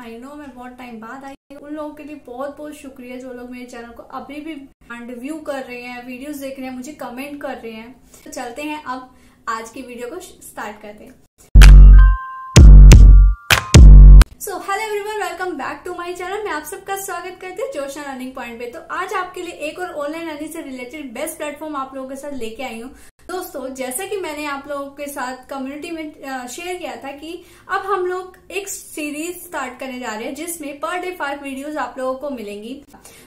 I know मैं बहुत time बाद आई उन लोगों के लिए बहुत बहुत शुक्रिया जो लोग मेरे चैनल को अभी भी एंड व्यू कर रहे हैं वीडियोस देख रहे हैं, मुझे कमेंट कर रहे हैं। तो चलते हैं अब आज की वीडियो को स्टार्ट करते हैं। So hello everyone welcome back to my channel मैं आप सबका स्वागत करती हूँ जोशन अर्निंग पॉइंट पे। तो आज आपके लिए एक और ऑनलाइन अर्निंग से रिलेटेड बेस्ट प्लेटफॉर्म आप लोगों के साथ लेके आई हूँ। दोस्तों, जैसे कि मैंने आप लोगों के साथ कम्युनिटी में शेयर किया था कि अब हम लोग एक सीरीज़ स्टार्ट करने जा रहे हैं, जिसमें पर डे फाइव वीडियोस आप लोगों को मिलेंगी।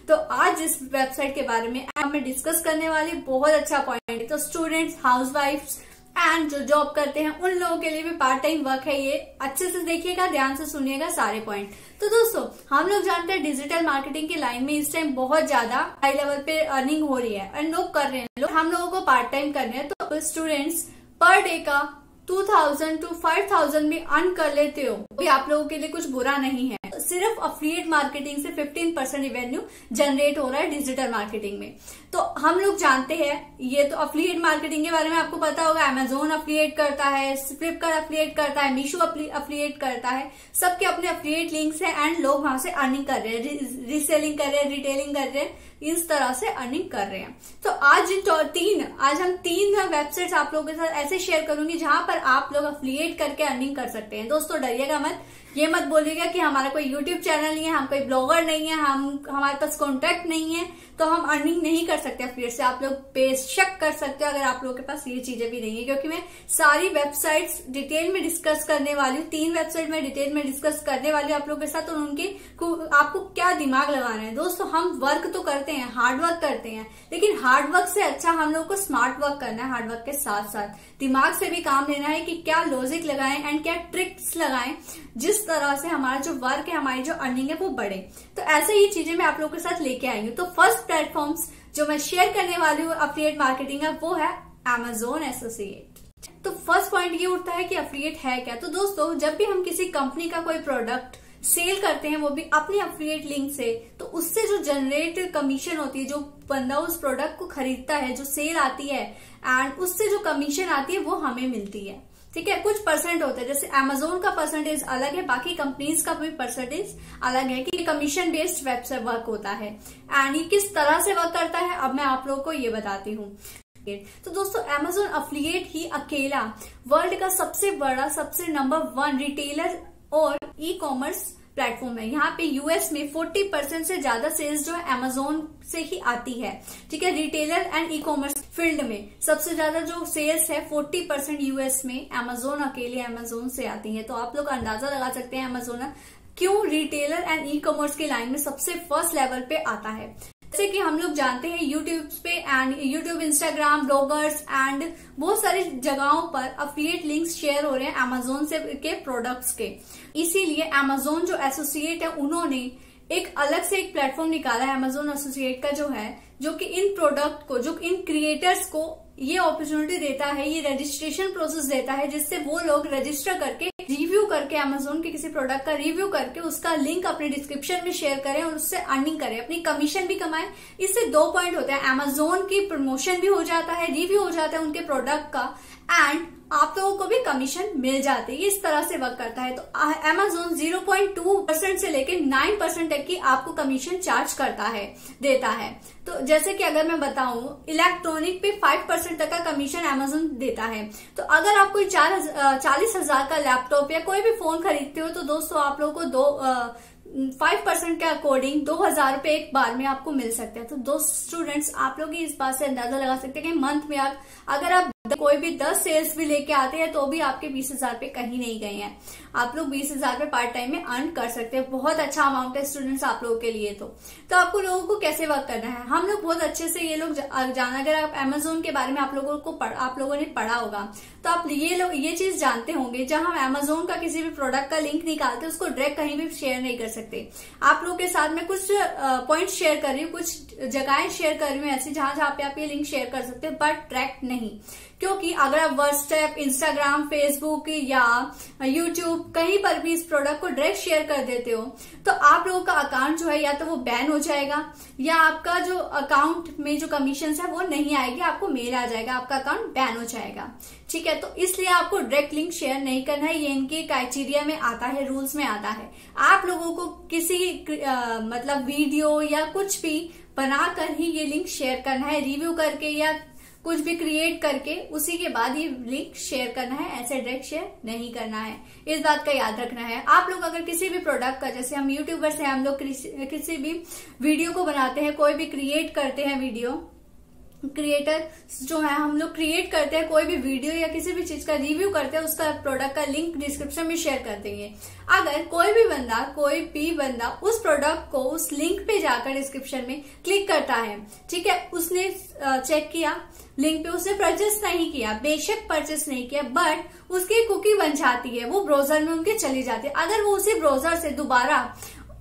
तो आज इस वेबसाइट के बारे में मैं डिस्कस करने वाले बहुत अच्छा पॉइंट है। तो स्टूडेंट्स हाउस वाइफ्स एंड जो जॉब करते हैं, उन लोगों के लिए भी पार्ट टाइम वर्क है ये। अच्छे से देखिएगा, ध्यान से सुनिएगा सारे पॉइंट तो दोस्तों, हम लोग जानते हैं डिजिटल मार्केटिंग की लाइन में इस टाइम बहुत ज़्यादा हाई लेवल पे अर्निंग हो रही है एंड लोग कर रहे हैं। लोग हम लोगों को पार्ट टाइम कर रहे हैं तो स्टूडेंट्स पर डे का 2000 टू 5000 भी अर्न कर लेते हो। भी आप लोगों के लिए कुछ बुरा नहीं है। सिर्फ़ अफिलिएट मार्केटिंग से 15 परसेंट रिवेन्यू जनरेट हो रहा है डिजिटल मार्केटिंग में। तो हम लोग जानते हैं, ये तो अफिलिएट मार्केटिंग के बारे में आपको पता होगा अमेजोन अफिलिएट करता है फ्लिपकार्ट अफिलिएट करता है मीशो अफिलिएट करता है, सबके अपने अफिलिएट लिंक्स है एंड लोग वहाँ से अर्निंग कर रहे हैं रीसेलिंग कर रहे हैं रिटेलिंग कर रहे हैं, इस तरह से अर्निंग कर रहे हैं। तो आज तीन, आज हम तीन वेबसाइट्स आप लोगों के साथ ऐसे शेयर करूँगी जहाँ पर आप लोग अफिलिएट करके अर्निंग कर सकते हैं। दोस्तों, डरिएगा मत ये मत बोलिएगा कि हमारा कोई यूट्यूब चैनल नहीं है, हम कोई ब्लॉगर नहीं है, हम, हमारे पास कॉन्टेक्ट नहीं है। तो हम अर्निंग नहीं कर सकते अफिलिएट से, आप लोग बेशक कर सकते हो अगर आप लोगों के पास ये चीज़ें भी नहीं है, क्योंकि मैं सारी वेबसाइट्स डिटेल में डिस्कस करने वाली हूँ, तीन वेबसाइट में डिटेल में डिस्कस करने वाली हूँ आप लोगों के साथ, और उनके आपको क्या दिमाग लगाना है। दोस्तों, हम वर्क तो करते हैं हार्ड वर्क करते हैं, लेकिन हार्ड वर्क से अच्छा हम लोग को स्मार्ट वर्क करना है हार्ड वर्क के साथ साथ दिमाग से भी काम लेना है कि क्या लॉजिक लगाएँ एंड क्या ट्रिक्स लगाएँ, जिस तरह से हमारा जो वर्क है, हमारी जो अर्निंग है, वो बढ़े। तो ऐसे ही चीज़ें मैं आप लोगों के साथ लेके आई हूँ। तो फ़र्स्ट प्लेटफॉर्म जो मैं शेयर करने वाली हूँ अफिलिएट मार्केटिंग है, वो है एमेजोन एसोसिएट तो फ़र्स्ट पॉइंट ये उठता है कि अफिलिएट है क्या? तो दोस्तों, जब भी हम किसी कंपनी का कोई प्रोडक्ट सेल करते हैं, वो भी अपने अफिलिएट लिंक से तो उससे जो जनरेट कमीशन होती है, जो बंदा उस प्रोडक्ट को खरीदता है, जो सेल आती है एंड उससे जो कमीशन आती है, वो हमें मिलती है। ठीक है, कुछ परसेंट होता है। जैसे अमेजोन का परसेंटेज अलग है, बाकी कंपनीज़ का भी परसेंटेज अलग है कि कमीशन बेस्ड वेबसाइट वर्क होता है। एंड ये किस तरह से वर्क करता है? अब मैं आप लोगों को ये बताती हूँ। तो दोस्तों अमेजोन अफिलियट ही अकेला वर्ल्ड का सबसे बड़ा, सबसे नंबर वन रिटेलर और ई कॉमर्स प्लेटफॉर्म है। यहाँ पे यूएस में 40 परसेंट से ज़्यादा सेल्स जो है अमेजोन से ही आती है। ठीक है? Retailer and e commerce field में सबसे ज़्यादा जो सेल्स है 40 परसेंट यूएस में अमेजोन अकेले एमेजोन से आती है। तो आप लोग अंदाज़ा लगा सकते हैं एमेजोन क्यों रिटेलर एंड ई कॉमर्स के लाइन में सबसे फ़र्स्ट लेवल पे आता है। जैसे कि हम लोग जानते हैं यूट्यूब पे and YouTube Instagram bloggers and बहुत सारी जगहों पर अफिलिएट लिंक्स शेयर हो रहे हैं अमेजोन से के प्रोडक्ट्स के। इसीलिए अमेजोन जो एसोसिएट है, उन्होंने एक अलग से एक प्लेटफॉर्म निकाला है अमेजोन एसोसिएट का जो है, जो कि इन प्रोडक्ट को, जो इन क्रिएटर्स को ये अपॉर्चुनिटी देता है, ये रजिस्ट्रेशन प्रोसेस देता है, जिससे वो लोग रजिस्टर करके रिव्यू करके अमेजोन के किसी प्रोडक्ट का रिव्यू करके उसका लिंक अपने डिस्क्रिप्शन में शेयर करें और उससे अर्निंग करें। अपनी कमीशन भी कमाएँ। इससे दो पॉइंट होते हैं। अमेजोन की प्रमोशन भी हो जाता है रिव्यू हो जाता है उनके प्रोडक्ट का। एंड आप लोगों को भी कमीशन मिल जाती है। इस तरह से वर्क करता है। तो अमेजोन 0.2 परसेंट से लेकर 9 परसेंट तक की आपको कमीशन चार्ज करता है, देता है। तो जैसे कि अगर मैं बताऊँ इलेक्ट्रॉनिक पे 5 परसेंट तक का कमीशन अमेजोन देता है। तो अगर आप कोई चार चालीस हज़ार का लैपटॉप या कोई भी फ़ोन खरीदते हो तो दोस्तों आप लोगों को दो फाइव परसेंट के अकॉर्डिंग दो हज़ार रुपए एक बार में आपको मिल सकते हैं। तो दो स्टूडेंट्स आप लोग इस बात से अंदाज़ा लगा सकते हैं कि मंथ में आप, अगर आप कोई भी दस सेल्स भी लेके आते हैं तो भी आपके बीस हज़ार पे कहीं नहीं गए हैं। आप लोग बीस हज़ार पे पार्ट टाइम में अर्न कर सकते हैं। बहुत अच्छा अमाउंट है स्टूडेंट्स आप लोगों के लिए तो। तो आपको लोगों को कैसे वर्क करना है? हम लोग बहुत अच्छे से ये लोग जाना, अगर आप अमेजोन के बारे में आप लोगों को आप लोगों ने पढ़ा होगा तो आप ये लोग ये चीज़ जानते होंगे जब हम अमेजोन का किसी भी प्रोडक्ट का लिंक निकालते उसको डायरेक्ट कहीं भी शेयर नहीं कर सकते। आप लोग के साथ में कुछ पॉइंट शेयर कर रही हूँ, कुछ जगहें शेयर कर रही हूँ ऐसी जहाँ जहाँ पे आप ये लिंक शेयर कर सकते हैं बट ट्रैक नहीं। क्योंकि अगर आप व्हाट्सएप इंस्टाग्राम फेसबुक या यूट्यूब कहीं पर भी इस प्रोडक्ट को डायरेक्ट शेयर कर देते हो तो आप लोगों का अकाउंट जो है या तो वो बैन हो जाएगा या आपका जो अकाउंट में जो कमीशन है वो नहीं आएगी आपको मेल आ जाएगा आपका अकाउंट बैन हो जाएगा। ठीक है तो इसलिए आपको डायरेक्ट लिंक शेयर नहीं करना है ये इनके क्राइटेरिया में आता है रूल्स में आता है। आप लोगों को किसी आ, मतलब वीडियो या कुछ भी बनाकर ही ये लिंक शेयर करना है रिव्यू करके या कुछ भी क्रिएट करके उसी के बाद ही लिंक शेयर करना है, ऐसे डायरेक्ट शेयर नहीं करना है। इस बात का याद रखना है। आप लोग अगर किसी भी प्रोडक्ट का, जैसे हम यूट्यूबर से हम लोग किसी भी वीडियो को बनाते हैं, कोई भी क्रिएट करते हैं वीडियो क्रिएटर जो है, हम लोग क्रिएट करते हैं, कोई भी वीडियो या किसी भी चीज़ का रिव्यू करते हैं, उसका प्रोडक्ट का लिंक डिस्क्रिप्शन में शेयर कर देंगे। अगर कोई भी बंदा, कोई भी बंदा उस प्रोडक्ट को, उस लिंक पे जाकर डिस्क्रिप्शन में क्लिक करता है, ठीक है? उसने चेक किया लिंक पे उसने परचेस नहीं किया, बेशक परचेस नहीं किया बट उसकी कुकी बन जाती है, वो ब्राउज़र में उनके चली जाती है। अगर वो उसी ब्राउज़र से दोबारा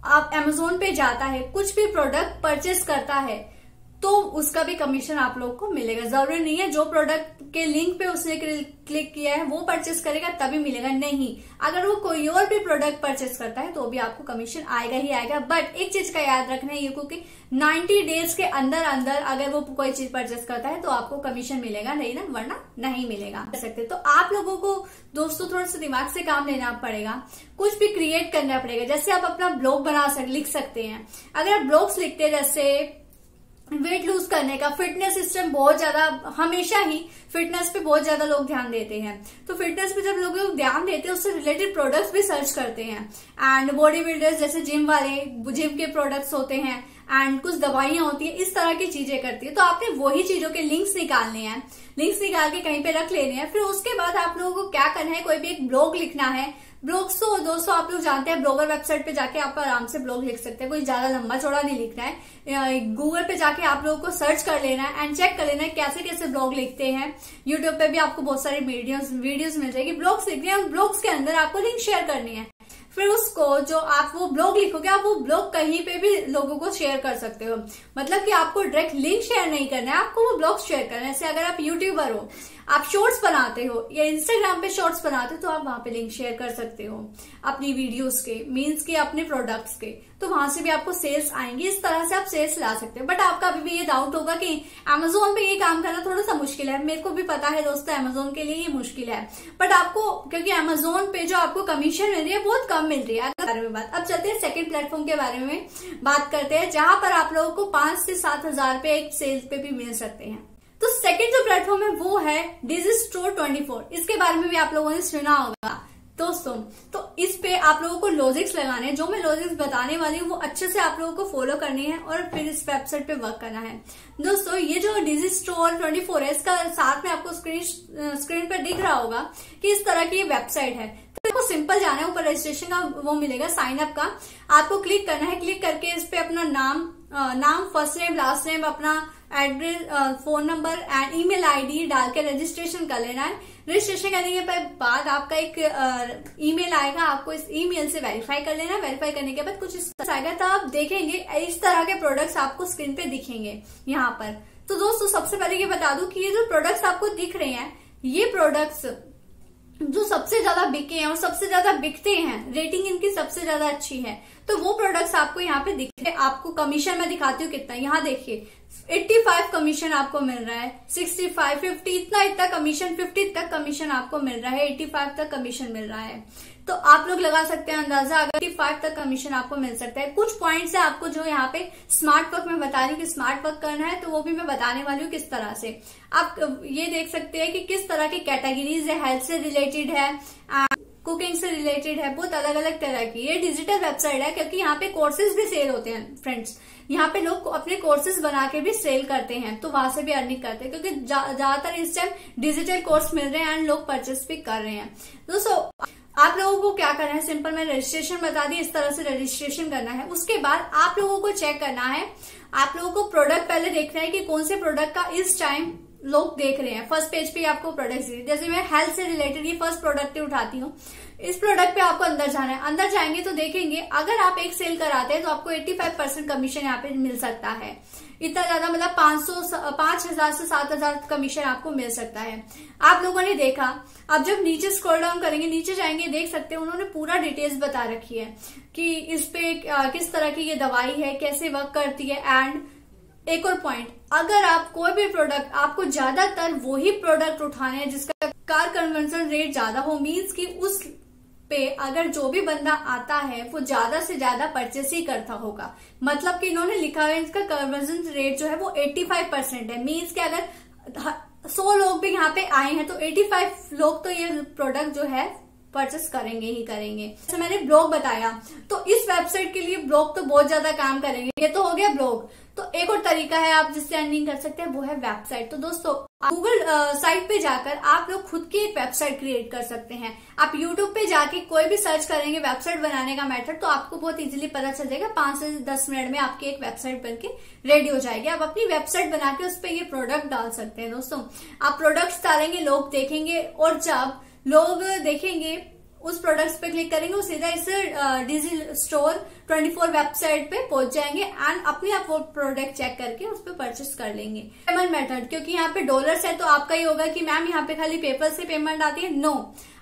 आप एमेजोन पे जाता है, कुछ भी प्रोडक्ट परचेस करता है तो उसका भी कमीशन आप लोग को मिलेगा। ज़रूरी नहीं है, जो प्रोडक्ट के लिंक पे उसने क्लिक किया है, वो परचेस करेगा, तभी मिलेगा। नहीं। अगर वो कोई और भी प्रोडक्ट परचेस करता है तो भी आपको कमीशन आएगा ही आएगा। बट एक चीज़ का याद रखना है, ये क्योंकि 90 डेज़ के अंदर अंदर अगर वो कोई चीज़ परचेस करता है तो आपको कमीशन मिलेगा, नहीं ना वरना नहीं मिलेगा। कर सकते। तो आप लोगों को दोस्तों, थोड़ा सा दिमाग से काम लेना पड़ेगा। कुछ भी क्रिएट करना पड़ेगा। जैसे आप अपना ब्लॉग बना सक, लिख सकते हैं। अगर आप ब्लॉग्स लिखते हैं, जैसे वेट लूज करने का। फिटनेस सिस्टम बहुत ज़्यादा, हमेशा ही फिटनेस पे बहुत ज़्यादा लोग ध्यान देते हैं। तो फिटनेस पे जब लोग ध्यान देते हैं, उससे रिलेटेड प्रोडक्ट्स भी सर्च करते हैं। एंड बॉडी बिल्डर्स जैसे जिम वाले जिम के प्रोडक्ट्स होते हैं। एंड कुछ दवाइयाँ होती है, इस तरह की चीज़ें करती है। तो आपने वही चीज़ों के लिंक्स निकालने हैं। लिंक्स निकाल के कहीं पे रख लेने हैं। फिर उसके बाद आप लोगों को क्या करना है, कोई भी एक ब्लॉग लिखना है ब्लॉग्स तो दोस्तों आप लोग जानते हैं ब्लॉगर वेबसाइट पे जाके आप आराम से ब्लॉग लिख सकते हैं। कोई ज़्यादा लंबा चौड़ा नहीं लिखना है। गूगल पे जाके आप लोगों को सर्च कर लेना है एंड चेक कर लेना है कैसे कैसे ब्लॉग लिखते हैं। यूट्यूब पे भी आपको बहुत सारे वीडियोस मिल जाएगी। ब्लॉग्स लिखने हैं ब्लॉग्स के अंदर आपको लिंक शेयर करनी है। फिर उसको जो आप वो ब्लॉग लिखोगे, आप वो ब्लॉग कहीं पे भी लोगों को शेयर कर सकते हो। मतलब कि आपको डायरेक्ट लिंक शेयर नहीं करना है, आपको वो ब्लॉग शेयर करना है। जैसे अगर आप यूट्यूबर हो, आप शॉर्ट्स बनाते हो या इंस्टाग्राम पे शॉर्ट्स बनाते हो तो आप वहाँ पे लिंक शेयर कर सकते हो अपनी वीडियोस के मीन्स के, अपने प्रोडक्ट्स के। तो वहाँ से भी आपको सेल्स आएँगी। इस तरह से आप सेल्स ला सकते हो। बट आपका अभी भी ये डाउट होगा कि अमेजोन पे ये काम करना थोड़ा सा मुश्किल है। मेरे को भी पता है दोस्तों अमेजोन के लिए ये मुश्किल है। बट आपको, क्योंकि अमेजोन पे जो आपको कमीशन मिल रही है, बहुत कम मिल रही है। बारे में बात, अब चलते हैं सेकंड प्लेटफॉर्म के बारे में बात करते हैं, जहाँ पर आप लोगों को पाँच से सात हज़ार पे एक सेल्स पे भी मिल सकते हैं। तो सेकंड जो प्लेटफॉर्म है, वो है डिजी स्टोर ट्वेंटी इसके बारे में भी आप लोगों ने सुना होगा। दोस्तों तो इस पे आप लोगों को लॉजिक्स लगाने हैं। जो मैं लॉजिक्स बताने वाली हूँ, वो अच्छे से आप लोगों को फॉलो करनी है और फिर इस वेबसाइट पे वर्क करना है। दोस्तों, ये जो डिजी स्टोर 24 है, इसका साथ में आपको स्क्रीन स्क्रीन पर दिख रहा होगा कि इस तरह की वेबसाइट है। तो आपको सिंपल जाना है, ऊपर रजिस्ट्रेशन का वो मिलेगा साइन अप का। आपको क्लिक करना है क्लिक करके इस पे अपना नाम नाम फ़र्स्ट नेम लास्ट नेम अपना address phone number and email ID डाल के रजिस्ट्रेशन कर लेना है। रजिस्ट्रेशन करने के बाद आपका एक ईमेल आएगा, आपको इस ईमेल से वेरीफाई कर लेना वेरीफाई करने के बाद कुछ इस आएगा तो आप देखेंगे, इस तरह के प्रोडक्ट्स आपको स्क्रीन पे दिखेंगे, यहाँ पर। तो दोस्तों, सबसे पहले ये बता दू कि ये जो प्रोडक्ट्स आपको दिख रहे हैं, ये प्रोडक्ट्स जो सबसे ज़्यादा बिके हैं और सबसे ज़्यादा बिकते हैं रेटिंग इनकी सबसे ज़्यादा अच्छी है तो वो प्रोडक्ट्स आपको यहाँ पे दिखते आपको कमीशन में दिखाती हूँ कितना। यहाँ देखिए 85 कमीशन आपको मिल रहा है 65, 50 इतना इतना कमीशन 50 तक कमीशन आपको मिल रहा है 85 तक कमीशन मिल रहा है। तो आप लोग लगा सकते हैं अंदाज़ा अगर 85 तक कमीशन आपको मिल सकता है। कुछ पॉइंट्स है आपको जो यहाँ पे स्मार्ट वर्क में बता रही हूँ कि स्मार्ट वर्क करना है तो वो भी मैं बताने वाली हूँ किस तरह से। आप ये देख सकते हैं कि किस तरह की कैटेगरीज है हेल्थ से रिलेटेड है कुकिंग से रिलेटेड है बहुत अलग अलग तरह की। ये डिजिटल वेबसाइट है क्योंकि यहाँ पे कोर्सेज भी सेल होते हैं फ्रेंड्स यहाँ पे लोग अपने कोर्सेज बना के भी सेल करते हैं तो वहाँ से भी अर्निंग करते हैं क्योंकि ज़्यादातर जा, इस टाइम डिजिटल कोर्स मिल रहे हैं एंड लोग परचेस भी कर रहे हैं। दोस्तों आप लोगों को क्या करना है? सिंपल मैं रजिस्ट्रेशन बता दी, इस तरह से रजिस्ट्रेशन करना है। उसके बाद आप लोगों को चेक करना है। आप लोगों को प्रोडक्ट पहले देखना है कि कौन से प्रोडक्ट का इस टाइम लोग देख रहे हैं। फ़र्स्ट पेज पे आपको प्रोडक्ट जैसे मैं हेल्थ से रिलेटेड ये फ़र्स्ट प्रोडक्ट उठाती हूँ। इस प्रोडक्ट पे आपको अंदर जाना है। अंदर जाएँगे तो देखेंगे, अगर आप एक सेल कराते हैं तो आपको 85 परसेंट कमीशन यहाँ पे मिल सकता है। इतना ज़्यादा मतलब 500 पाँच हज़ार से सात हज़ार कमीशन आपको मिल सकता है। आप लोगों ने देखा, अब जब नीचे स्क्रॉल डाउन करेंगे, नीचे जाएँगे, देख सकते हैं उन्होंने पूरा डिटेल्स बता रखी है कि इस पे किस तरह की ये दवाई है, कैसे वर्क करती है एंड एक और पॉइंट अगर आप कोई भी प्रोडक्ट आपको ज़्यादातर वही प्रोडक्ट उठाने हैं जिसका कार कन्वर्सन रेट ज़्यादा हो मीन्स की उस पे अगर जो भी बंदा आता है, वो ज़्यादा से ज़्यादा परचेस ही करता होगा। मतलब कि इन्होंने लिखा है, इसका कन्वर्जन रेट जो है वो 85 परसेंट है। मीन्स कि अगर सौ लोग भी यहाँ पे आए हैं तो 85 लोग तो ये प्रोडक्ट जो है परचेस करेंगे ही करेंगे। जैसे मैंने ब्लॉग बताया तो इस वेबसाइट के लिए ब्लॉग तो बहुत ज़्यादा काम करेंगे। ये तो हो गया ब्लॉग तो एक और तरीका है आप जिससे अर्निंग कर सकते हैं, वो है वेबसाइट तो दोस्तों गूगल साइट पे जाकर आप लोग खुद की एक वेबसाइट क्रिएट कर सकते हैं। आप यूट्यूब पे जाके कोई भी सर्च करेंगे वेबसाइट बनाने का मेथड तो आपको बहुत इजीली पता चल जाएगा, पाँच से दस मिनट में आपकी एक वेबसाइट बनके रेडी हो जाएगी। आप अपनी वेबसाइट बना के उस पर ये प्रोडक्ट डाल सकते हैं दोस्तों। आप प्रोडक्ट डालेंगे, लोग देखेंगे, और जब लोग देखेंगे उस प्रोडक्ट्स पे क्लिक करेंगे, वो सीधा इस डिजी स्टोर 24 वेबसाइट पे पहुँच जाएँगे एंड अपने आप वो प्रोडक्ट चेक करके उस पर परचेस कर लेंगे। पेमेंट मेथड क्योंकि यहाँ पे डॉलर्स है तो आपका ही होगा कि मैम यहाँ पे खाली पेपर से पेमेंट आती है। नो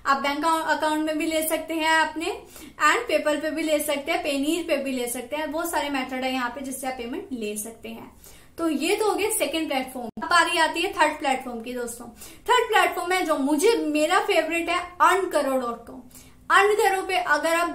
आप बैंक अकाउंट में भी ले सकते हैं अपने एंड पेपर पे भी ले सकते हैं पेनीर पे भी ले सकते हैं। बहुत सारे मेथड है यहाँ पे जिससे आप पेमेंट ले सकते हैं। तो ये तो हो गया सेकेंड प्लेटफॉर्म अब बारी आती है थर्ड प्लेटफॉर्म की दोस्तों। थर्ड प्लेटफॉर्म है जो मुझे, मेरा फेवरेट है अर्न करो डॉट कॉम अर्न करो पे अगर आप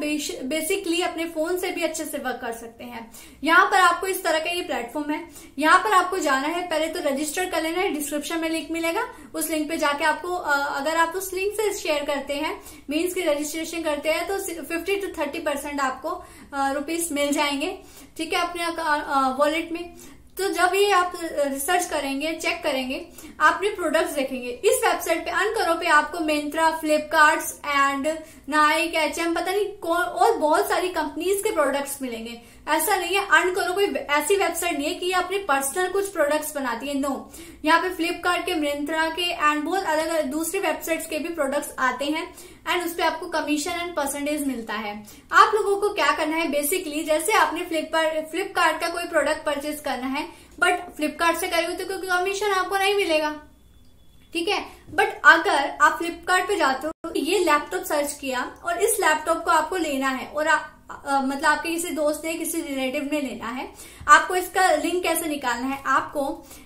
बेसिकली अपने फ़ोन से भी अच्छे से वर्क कर सकते हैं। यहाँ पर आपको इस तरह का ये प्लेटफॉर्म है। यहाँ पर आपको जाना है, पहले तो रजिस्टर कर लेना है डिस्क्रिप्शन में लिंक मिलेगा। उस लिंक पे जाके आपको अगर आप उस लिंक से शेयर करते हैं मीन्स की रजिस्ट्रेशन करते हैं तो फिफ्टी टू थर्टी परसेंट आपको रुपीज़ मिल जाएँगे। ठीक है, अपने वॉलेट में। तो जब ये आप रिसर्च करेंगे चेक करेंगे आपने प्रोडक्ट्स देखेंगे। इस वेबसाइट पे अन करो पे आपको Myntra Flipkart and Nike H पता नहीं कौन, और बहुत सारी कंपनीज़ के प्रोडक्ट्स मिलेंगे। ऐसा नहीं है अर्न करो कोई ऐसी वेबसाइट नहीं है कि ये अपने पर्सनल कुछ प्रोडक्ट्स बनाती है नो यहाँ पे फ्लिपकार्ट के मिंत्रा के एंड बहुत अलग अलग दूसरी वेबसाइट्स के भी प्रोडक्ट्स आते हैं एंड उस पर आपको कमीशन एंड परसेंटेज मिलता है। आप लोगों को क्या करना है? बेसिकली जैसे आपने फ्लिपकार्ट का कोई प्रोडक्ट परचेज करना है बट फ्लिपकार्ट से करेंगे तो क्योंकि कमीशन आपको नहीं मिलेगा। ठीक है? बट अगर आप फ्लिपकार्ट जाते हो तो ये लैपटॉप सर्च किया और इस लैपटॉप को आपको लेना है और आ, आ, मतलब आपके किसी दोस्त ने किसी रिलेटिव ने लेना है आपको इसका लिंक कैसे निकालना है आपको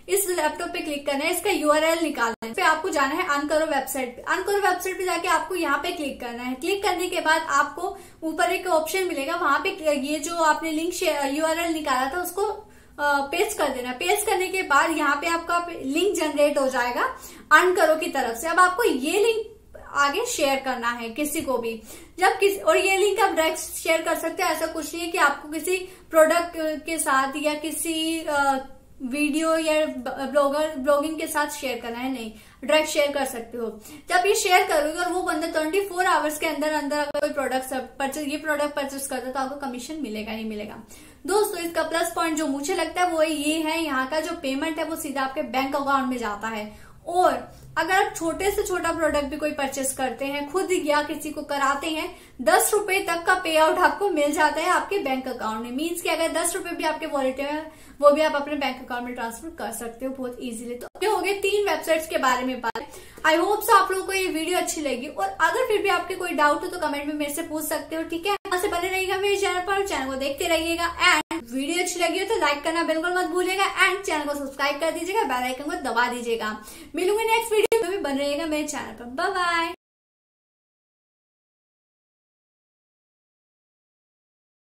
इस लैपटॉप पे क्लिक करना है इसका यूआरएल निकालना है फिर आपको जाना है अनकरो वेबसाइट पे। अनकरो वेबसाइट पे जाके आपको यहाँ पे क्लिक करना है। क्लिक करने के बाद आपको ऊपर एक ऑप्शन मिलेगा वहाँ पे ये जो आपने लिंक यूआरएल निकाला था उसको पेस्ट कर देना। पेस्ट करने के बाद यहाँ पे आपका लिंक जनरेट हो जाएगा अनकरो की तरफ़ से। अब आपको ये लिंक आगे शेयर करना है किसी को भी। जब किसी, और ये लिंक आप डायरेक्ट शेयर कर सकते हैं, ऐसा कुछ नहीं है कि आपको किसी प्रोडक्ट के साथ या किसी वीडियो या ब्लॉगर ब्लॉगिंग के साथ शेयर करना है, नहीं। डायरेक्ट शेयर कर सकते हो। जब ये शेयर करोगे और वो बंदा ट्वेंटी फोर आवर्स के अंदर अंदर अगर कोई प्रोडक्ट परचेज ये प्रोडक्ट परचेज करता है तो आपको कमीशन मिलेगा, नहीं मिलेगा। दोस्तों, इसका प्लस पॉइंट जो मुझे लगता है वो ये है, यहाँ का जो पेमेंट है वो सीधा आपके बैंक अकाउंट में जाता है। और अगर आप छोटे से छोटा प्रोडक्ट भी कोई परचेस करते हैं, खुद या किसी को कराते हैं, दस रुपए तक का पे आउट आपको मिल जाता है आपके बैंक अकाउंट में। मीन्स कि अगर दस रुपए भी आपके वॉलेट में वो भी आप अपने बैंक अकाउंट में ट्रांसफ़र कर सकते हो बहुत इजीली तो ये हो गए तीन वेबसाइट्स के बारे में बात। आई होप सो आप लोगों को ये वीडियो अच्छी लगी। और अगर फिर भी आपके कोई डाउट हो तो कमेंट में मेरे से पूछ सकते हो, ठीक है? से बने रहिएगा मेरे चैनल पर चैनल को देखते रहिएगा एंड वीडियो अच्छी लगी हो तो लाइक करना बिल्कुल मत भूलिएगा एंड चैनल को सब्सक्राइब कर दीजिएगा, बेल आइकन को दबा दीजिएगा। मिलूँगी नेक्स्ट वीडियो में भी बन रहेगा मेरे चैनल पर। बाय